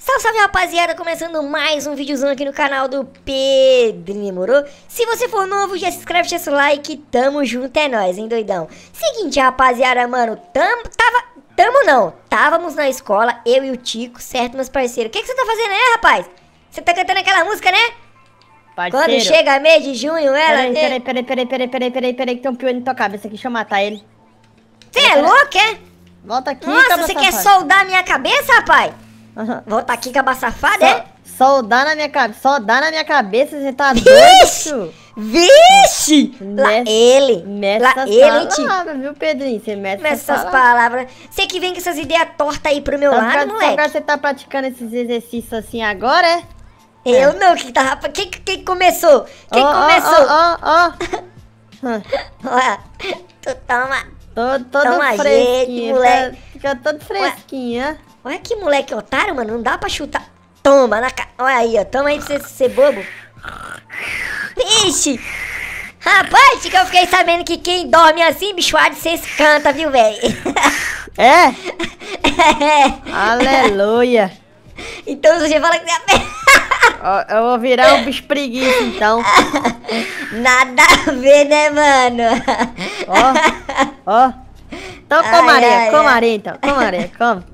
Salve, salve rapaziada, começando mais um videozão aqui no canal do Pedrinho, moro? Se você for novo, já se inscreve, deixa seu like, tamo junto, é nóis, hein, doidão? Seguinte, rapaziada, mano, tamo, tava, tamo não, távamos na escola, eu e o Tico, certo, meus parceiros? O que, que você tá fazendo aí, rapaz? Você tá cantando aquela música, né? Parceiro. Quando chega mês de junho, ela... Peraí, peraí, peraí, peraí, peraí, peraí, peraí, peraí, que tem um piolho na tua cabeça aqui, deixa eu matar ele. Você é louco, é? Volta aqui, Nossa, você quer soldar a minha cabeça, rapaz? Aham. Volta aqui, caba safada, é? Só- Soldar na minha cabeça, na minha cabeça, você tá Vixe! doido? Vixe! Lá Mete- ele! Mete Lá essas ele, palavras, viu, Pedrinho? Você mete essas palavras. palavras. Você que vem com essas ideias tortas aí pro meu Só lado, pra- só moleque. pra você tá praticando esses exercícios assim agora, é? Eu não, que tá rapaz. Quem, quem começou? Quem ó, começou? Ó, ó, ó. Olha, tu toma. Todo, todo Toma fresquinho. jeito, moleque. Fica, fica todo fresquinho, ó. Olha que moleque otário, mano. Não dá pra chutar. Toma na cara. Olha aí, ó. Toma aí pra você ser bobo. Vixe! Rapaz, que eu fiquei sabendo que quem dorme assim, bichoado, vocês canta, viu, velho? É? Aleluia. então você fala que. Ó, Eu vou virar um bicho preguiça, então. Nada a ver, né, mano? Ó, ó. Então Ai, coma areia, ai, coma ai. areia então, coma areia, coma.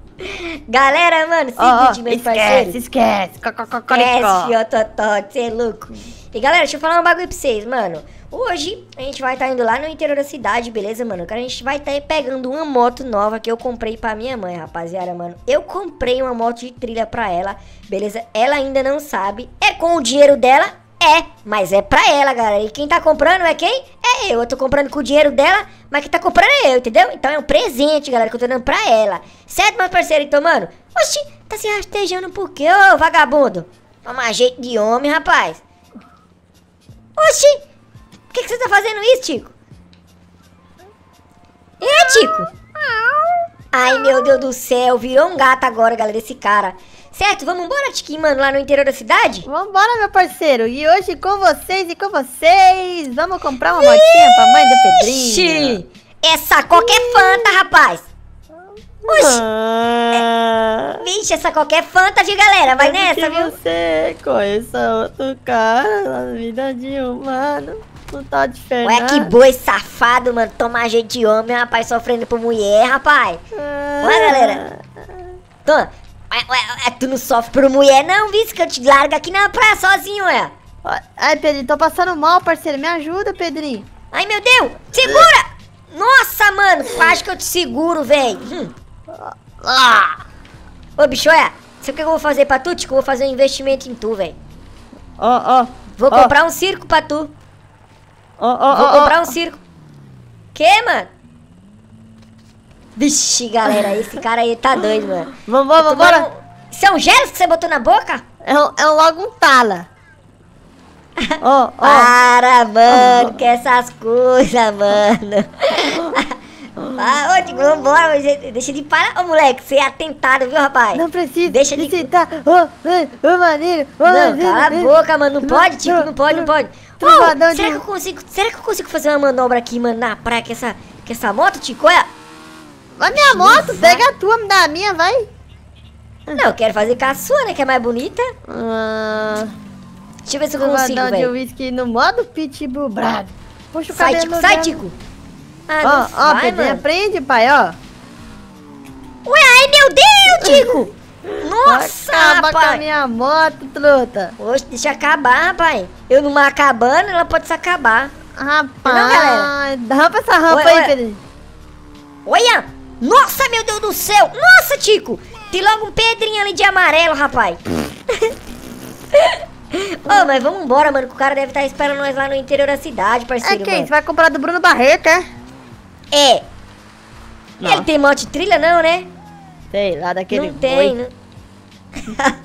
Galera, mano, Ó, ó, seguinte, meus esquece, parceiros. esquece. Co- Esquece, coricó. fiototó, você é louco. E galera, deixa eu falar um bagulho pra vocês, mano. Hoje a gente vai estar indo lá no interior da cidade, beleza, mano? Cara, a gente vai estar pegando uma moto nova que eu comprei pra minha mãe, rapaziada, mano. Eu comprei uma moto de trilha pra ela, beleza? Ela ainda não sabe. É com o dinheiro dela? É, mas é pra ela, galera. E quem tá comprando é quem? É eu. Eu tô comprando com o dinheiro dela, mas quem tá comprando é eu, entendeu? Então é um presente, galera, que eu tô dando pra ela. Certo, meu parceiro? Então, mano, oxi, tá se rastejando por quê, ô vagabundo? Toma jeito de homem, rapaz. Oxi, por que, que você tá fazendo isso, Tico? É, Tico? Ai, meu Deus do céu, virou um gato agora, galera, esse cara. Certo, vamos embora, Tiquinho, mano, lá no interior da cidade? Vambora, meu parceiro. E hoje com vocês e com vocês, vamos comprar uma motinha pra mãe do Pedrinho. Ixi, essa qualquer fanta, rapaz. Oxi, Ah, vixe, essa qualquer fanta, viu, galera? Vai é nessa, viu? você conheça outro cara na vida de humano. Não tá diferente. Ué, que boi safado, mano, tomar jeito de homem, rapaz, sofrendo por mulher, rapaz. Ué, galera. Toma. Ué, ué, ué, tu não sofre por mulher, não, vice, que eu te largo aqui na praia sozinho, ué. Ai, Pedrinho, tô passando mal, parceiro. Me ajuda, Pedrinho. Ai, meu Deus, segura! Nossa, mano, quase que eu te seguro, velho. Hum. Ah! Ô, bicho, é, sabe o que eu vou fazer pra tu, Tico? Eu vou fazer um investimento em tu, velho. Ó, ó. Vou comprar um circo pra tu. Ó, ó, Vou ó, comprar ó. um circo. Que, mano? Vixe, galera, esse cara aí tá doido, mano. Vambora, Tomara vambora. um- Isso é um gelo que você botou na boca? É, um- é logo um tala. Ó, ó. Para, mano, que essas coisas, mano. ah, ô, Tico, vambora, mas deixa de parar, ô, moleque, você é atentado, viu, rapaz? Não precisa. Deixa de-. Tá. Ô, ô, ô, maneiro. Ô, Não, maneiro, cala a boca, mano. Não pode, Tico, não pode, não pode. Ô, Trovadão será que eu consigo. Será que eu consigo fazer uma manobra aqui, mano, na praia com essa, com essa moto, Tico? Olha. Vai minha moto, pega a tua, me dá a minha, vai. Não, eu quero fazer com a sua, né? Que é mais bonita. Ah, Deixa eu ver se eu consigo, trovadão de velho. uísque no modo pitbull bravo. Puxa o Sai, cabelo Tico, sai. Tico. Ah, Ó, não ó, vai, mano. aprende, pai, ó. Ué, ai, meu Deus, Tico. Nossa, Acaba com a minha moto, truta. Oxe, deixa acabar, rapaz. Eu numa acabando, ela pode se acabar. Rapaz, rampa essa rampa Ué, aí. Pedrinho. Olha! Nossa, meu Deus do céu! Nossa, Tico! Tem logo um Pedrinho ali de amarelo, rapaz. Ô, mas vamos embora, mano, que o cara deve estar esperando nós lá no interior da cidade, É parceiro, quem? mano. Você vai comprar do Bruno Barreto, é? É. Não. Ele tem moto de trilha, não, né? Sei lá, daquele não tem, boi. né?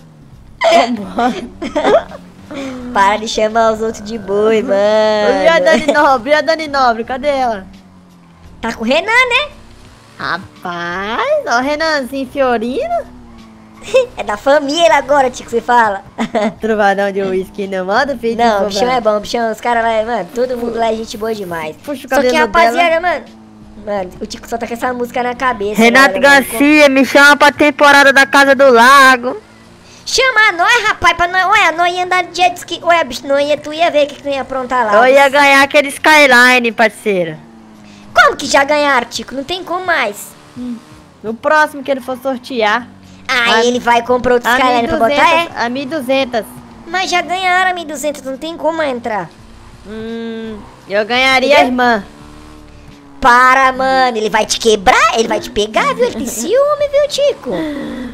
Vambora. Para de chamar os outros de boi, E a Dani mano. Nobre, e a Dani Nobre, cadê ela? Tá com o Renan, né? Rapaz, ó o Renanzinho Fiorino. É da família agora, Tico, você fala. Trovadão de uísque no modo, filho. Não, o bichão é bom, o bichão, os caras lá, mano, todo mundo lá é gente boa demais. Puxa o Só que, rapaziada, mano, mano, o Tico só tá com essa música na cabeça. Renato galera. Garcia, me chama pra temporada da Casa do Lago. chamar nós, rapaz, pra nós. Olha, nós ia andar de jet ski. Olha, bicho, não ia, tu ia ver o que, que tu ia aprontar lá. Eu ia ganhar aquele Skyline, parceiro. Que já ganharam, Tico? Não tem como mais. No próximo que ele for sortear. Ah, A- ele vai comprar outro A Skyline pra botar, é? 1200. A 1200. Mas já ganharam a 1.200, não tem como entrar. Hum, eu ganharia a irmã. Para, mano, ele vai te quebrar, ele vai te pegar, viu? Ele tem ciúme, viu, Tico?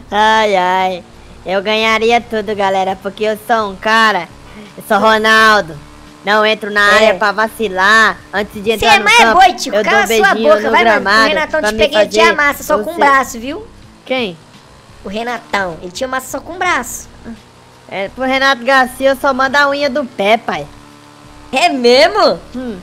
Ai, ai. Eu ganharia tudo, galera, porque eu sou um cara. Eu sou Ronaldo. Não entro na É. área pra vacilar. Antes de Você entrar é no mais campo, boi, Tico. eu dou Cala um sua boca, vai, mano. O Renatão te peguei fazer amassa só com o você- braço, viu? Quem? O Renatão, ele tinha massa só com o braço. É, pro Renato Garcia eu só mando a unha do pé, pai. É mesmo? Hum,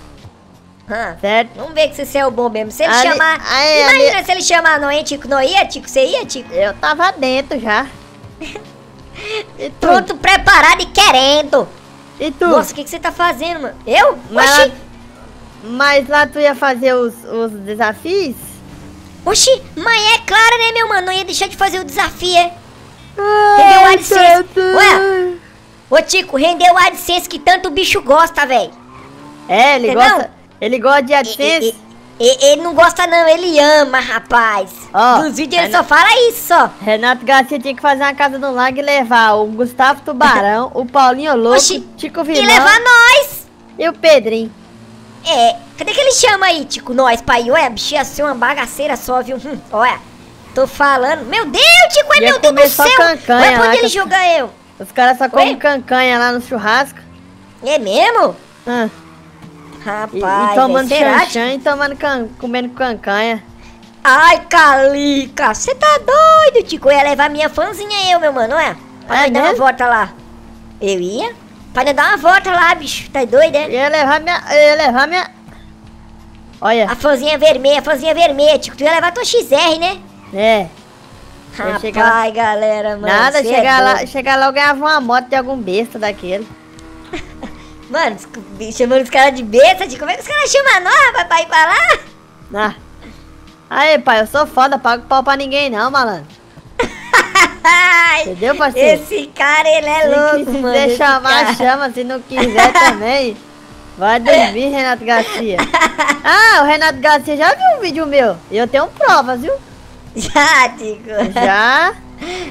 Hã. certo? Vamos ver que você é o bom mesmo. Se ele Ali- chamar. aí, Imagina ali- se ele chamar não, hein, Tico? Não ia, Tico? Você ia, Tico? Eu tava dentro já. Pronto, preparado e querendo. E tu? Nossa, o que, que você tá fazendo, mano? Eu? Mas Oxi, lá, mas lá tu ia fazer os, os desafios? oxi, mas é claro, né, meu mano? Não ia deixar de fazer o desafio, é? Rendeu o AdSense. Ué? Ô, Tico, rendeu o AdSense que tanto o bicho gosta, velho. É, ele Entendeu? gosta, ele gosta de AdSense. E- e- Ele não gosta não, ele ama, rapaz. Ó, Nos vídeos ele é só fala isso. Renato Garcia tinha que fazer uma casa no lago e levar o Gustavo Tubarão, o Paulinho Louco, Oxi, Tico E Vilão levar nós. e o Pedrinho. É, cadê que ele chama aí, Tico? Nós, pai. Ué, ia ser uma bagaceira só, viu? Hum, olha, tô falando. Meu Deus, Tico, é meu Deus do céu. cancanha Ué, pra onde ele joga eu? Os caras só comem cancanha lá no churrasco. É mesmo? Ah, e, Rapaz, e tomando velho, será, chanchã e tomando can, comendo cancanha. Ai, Calica, você tá doido, Tico? Eu ia levar minha fãzinha eu, meu mano, não é? Pra É nós dar uma volta lá. Eu ia? Pra nós dar uma volta lá, bicho. Tá doido, é? Ia levar minha. Ia levar minha. Olha, A fãzinha vermelha, a fãzinha vermelha, Tico. Tu ia levar tua XR, né? é. Rapaz, chegar galera, mano. Nada, é chegar lá, doido. chegar lá eu ganhava uma moto de algum besta daquele. Mano, chamando os caras de besta, Tico. Como é que os caras chamam nós, papai, pra lá? Ah. Aí, pai, eu sou foda, pago pau pra ninguém não, malandro. Entendeu, parceiro? esse cara, ele é Se louco, quiser mano. esse chamar, cara. chama. Se não quiser também, vai dormir, Renato Garcia. Ah, o Renato Garcia já viu um vídeo meu. E eu tenho provas, viu? Já, Tico. Já.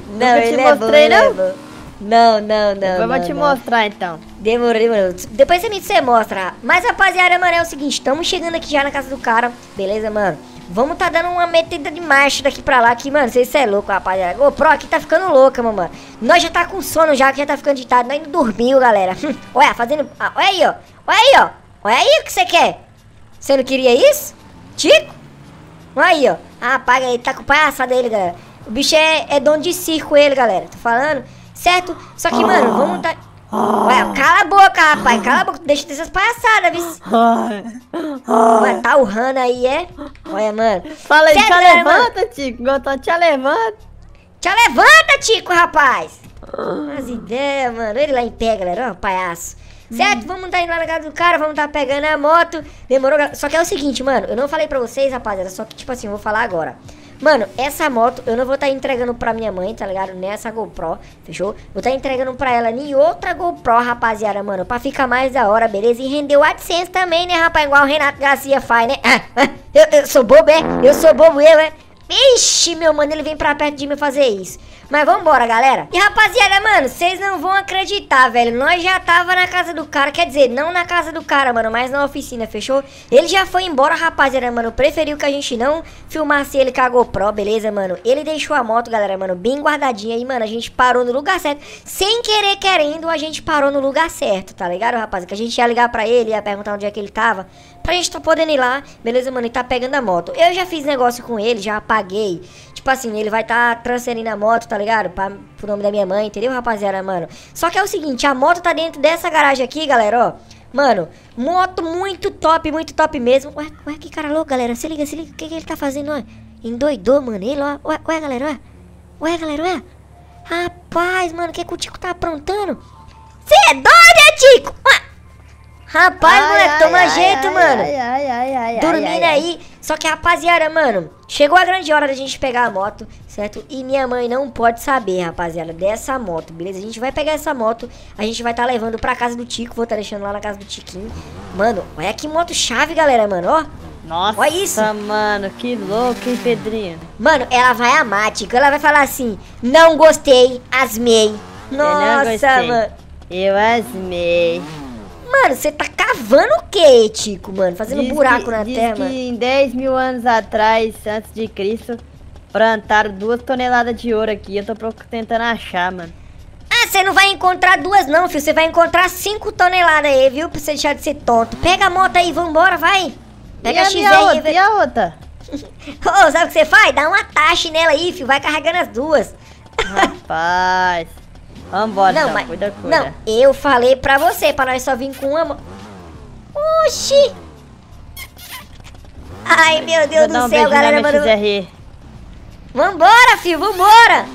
Não, Nunca te ele é bom, mostrei, é não? Não, não, não. Eu não, vou te não. mostrar então. Demorou, demorou. Depois você me você mostra. Mas, rapaziada, mano, é o seguinte. Estamos chegando aqui já na casa do cara. Beleza, mano? Vamos tá dando uma metida de marcha daqui pra lá. Que, mano, vocês é louco, rapaziada. A GoPro aqui tá ficando louca, mamãe. Nós já tá com sono já, que já tá ficando ditado. Nós não dormiu, galera. olha, fazendo... ah, olha aí, ó. Olha aí, ó. Olha aí o que você quer. Você não queria isso? Tico? Olha aí, ó. Ah, apaga aí. Tá com palhaçada ele, galera. O bicho é, é dono de circo, ele, galera. Tô falando. Certo? Só que, mano, vamos tá... Ué, cala a boca, rapaz. Cala a boca. Deixa dessas palhaçadas, viu? Ué, tá urrando aí, é? Olha, mano. Fala aí, galera, mano? levanta, Tico. Gostou, te levanta. Te levanta, Tico, rapaz. As ideias, mano. Ele lá em pé, galera. Ó, palhaço. Certo? Vamos tá indo lá na casa do cara, vamos tá pegando a moto. Demorou. Só que é o seguinte, mano. Eu não falei pra vocês, rapaziada. Só que, tipo assim, eu vou falar agora. Mano, essa moto eu não vou tá entregando pra minha mãe, tá ligado? Nessa GoPro, fechou? Vou tá entregando pra ela em outra GoPro, rapaziada, mano. Pra ficar mais da hora, beleza? E render o AdSense também, né, rapaz? Igual o Renato Garcia faz, né? Ah, eu, eu sou bobo, é? Eu sou bobo, eu, é? Ixi, meu mano, ele vem pra perto de mim fazer isso. Mas vambora, galera. E rapaziada, mano, vocês não vão acreditar, velho. Nós já tava na casa do cara. Quer dizer, não na casa do cara, mano, mas na oficina, fechou? Ele já foi embora, rapaziada, mano. Preferiu que a gente não filmasse ele com a GoPro, beleza, mano? Ele deixou a moto, galera, mano, bem guardadinha aí, mano. A gente parou no lugar certo. Sem querer, querendo, a gente parou no lugar certo, tá ligado, rapaziada? Que a gente ia ligar pra ele, ia perguntar onde é que ele tava. Pra gente tá podendo ir lá, beleza, mano? E tá pegando a moto. Eu já fiz negócio com ele, já paguei. Tipo assim, ele vai tá transferindo a moto, tá ligado? Pra, pro nome da minha mãe, entendeu, rapaziada, mano? Só que é o seguinte, a moto tá dentro dessa garagem aqui, galera, ó. Mano, moto muito top, muito top mesmo. Ué, ué, que cara louco, galera. Se liga, se liga. O que, que ele tá fazendo, ó? Endoidou, mano. Ele, ó. Ué, ué, galera, ué. Ué, galera, ué. Rapaz, mano, o que, que o Tico tá aprontando? Você é doido, é, Tico? Ué. Rapaz, Ai, moleque, ai, toma ai, jeito, ai, mano. Ai, ai, ai, ai, ai, Dormindo ai, ai. aí. Só que, rapaziada, mano, chegou a grande hora da gente pegar a moto, certo? E minha mãe não pode saber, rapaziada, dessa moto, beleza? A gente vai pegar essa moto, a gente vai estar tá levando pra casa do Tico, vou estar tá deixando lá na casa do Tiquinho. Mano, olha que moto chave, galera, mano, ó. Nossa, Olha isso. mano, que louco, hein, Pedrinho? Mano, ela vai amar, Tico. Ela vai falar assim, não gostei, asmei. Nossa, eu mano. Eu asmei. Mano, você tá cavando o quê, Tico, mano? Fazendo diz buraco que, na diz terra, que em 10 mil anos atrás, antes de Cristo, plantaram duas toneladas de ouro aqui. Eu tô tentando achar, mano. Ah, você não vai encontrar duas não, filho. Você vai encontrar cinco toneladas aí, viu? Pra você deixar de ser tonto. Pega a moto aí, vambora, vai. Pega e a, a X aí. Outra, e a outra? Ô, oh, sabe o que você faz? Dá uma taxa nela aí, filho. Vai carregando as duas. Rapaz. Vambora, não, então. mas, cuida, cuida. Não, eu falei pra você, pra nós só vir com uma... Oxi! Ai, meu Deus do céu, galera, mano. Vambora, filho, vambora!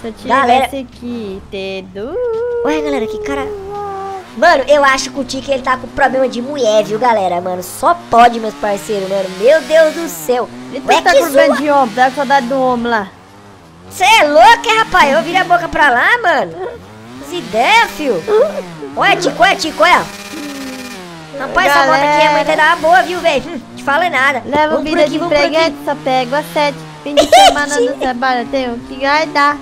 Se eu tivesse galera... aqui, dedo... Ué, galera, que cara... Mano, eu acho que o Tiki ele tá com problema de mulher, viu, galera, mano? Só pode, meus parceiros, mano. Meu Deus do céu. Ele Ué, tá com problema de homem, dá saudade do homem lá. Você é louco, hein, rapaz? Eu virei a boca pra lá, mano. As ideias, fio. Olha, Tico, olha, Tico, olha. Rapaz, Galera. essa moto aqui é muito da boa, viu, velho? Hum, te falo nada. Leva vamos vida aqui, de empregante, só pego a sete. Fim de semana no trabalho, tenho que vai dar.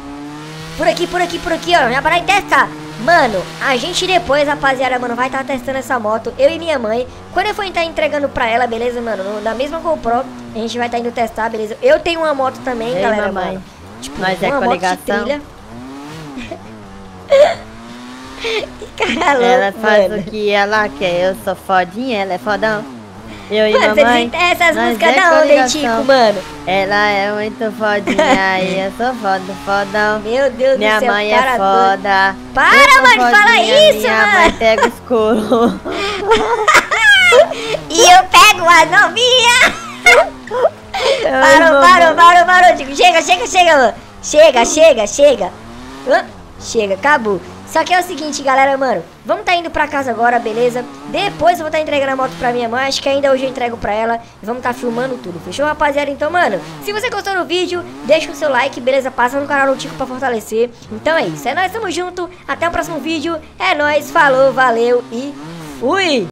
Por aqui, por aqui, por aqui, ó. Já para testar. Mano, a gente depois, rapaziada, mano, vai estar tá testando essa moto, eu e minha mãe. Quando eu for estar entregando pra ela, beleza, mano? No, na mesma GoPro, a gente vai estar tá indo testar, beleza? Eu tenho uma moto também, Ei, galera, mamãe. mano. Tipo, Nós é coligação. Cara ela faz mano. o que ela quer. Eu sou fodinha, ela é fodão. Eu e mano, mamãe. essas músicas é da Tico, mano? Ela é muito fodinha e eu sou foda, fodão. Meu Deus minha do céu, mãe é foda. Para, mano, fodinha, fala isso, minha mano. Minha mãe pega o escuro. e eu pego a novinha. Parou, parou, parou, parou, Tico. Chega, chega, chega, mano. Chega, chega, chega. Chega, acabou. Só que é o seguinte, galera, mano. Vamos tá indo pra casa agora, beleza? Depois eu vou tá entregando a moto pra minha mãe. Acho que ainda hoje eu entrego pra ela. E vamos tá filmando tudo, fechou, rapaziada? Então, mano, se você gostou do vídeo, deixa o seu like, beleza? Passa no canal do Tico pra fortalecer. Então é isso. É nóis, tamo junto. Até o próximo vídeo. É nóis, falou, valeu e fui!